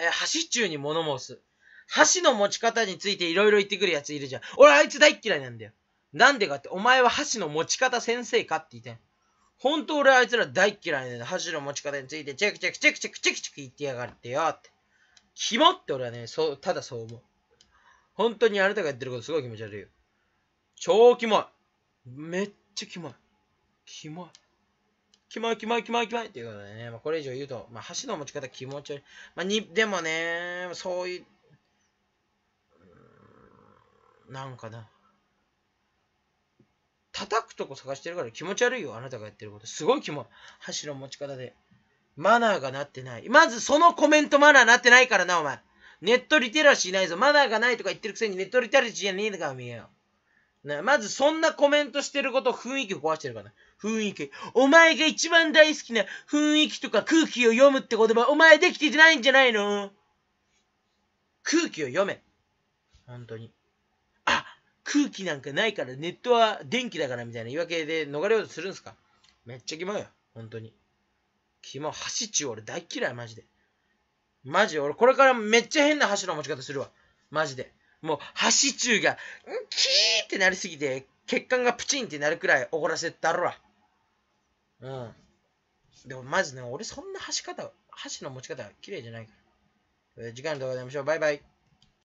えー箸中に物申す。箸の持ち方についていろいろ言ってくるやついるじゃん。俺あいつ大っ嫌いなんだよ。なんでかって、お前は箸の持ち方先生かって言ってん。ほんと俺あいつら大っ嫌いなんだよ。箸の持ち方についてチェックチェックチェックチェックチェックチェック言ってやがってよって。キモって俺はね、そう、ただそう思う。本当にあなたがやってることすごい気持ち悪いよ。超キモい。めっちゃキモい。キモい。キモいキモいキモいキモいっていうことでね、まあ、これ以上言うと、まあ、箸の持ち方気持ち悪い。まあ、に、でもね、そういう、うなんかな。叩くとこ探してるから気持ち悪いよ、あなたがやってること。すごいキモい。箸の持ち方で。マナーがなってない。まずそのコメントマナーなってないからな、お前。ネットリテラシーないぞ。マナーがないとか言ってるくせにネットリテラシーじゃねえのか、見えよ。なまずそんなコメントしてること雰囲気壊してるからな。雰囲気。お前が一番大好きな雰囲気とか空気を読むって言葉、お前できてないんじゃないの？空気を読め。本当に。あ、空気なんかないからネットは電気だからみたいな言い訳で逃れようとするんすか？めっちゃキモいよ。本当に。キモ、箸中俺大嫌い、マジで。マジ俺これからめっちゃ変な箸の持ち方するわ。マジで。もう、箸中が、んキーってなりすぎて、血管がプチンってなるくらい怒らせたるわ。うん。でもマジね、俺そんな箸方、箸の持ち方綺麗じゃないから。え次回の動画で会いましょう。バイバイ。